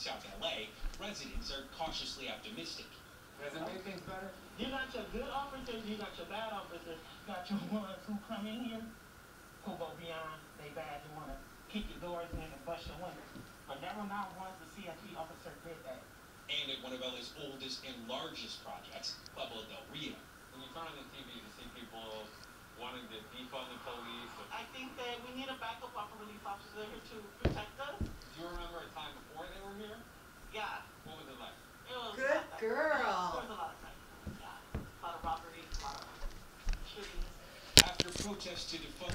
South LA, residents are cautiously optimistic. Does it make things better? You got your good officers, you got your bad officers, you got your ones who come in here, who go beyond they bad, you wanna kick your doors in and bust your windows. But never not once the CSP officer did that. And at one of LA's oldest and largest projects, Pueblo del Rio. When you turn on the TV, you see people wanting to defund the police. I think that we need a backup of police officer here to protect us. do you remember a time before they were here? Yeah, What was it like? it was. Good not that- There girl. was a lot of crime. Yeah, a